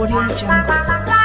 Audio Jungle.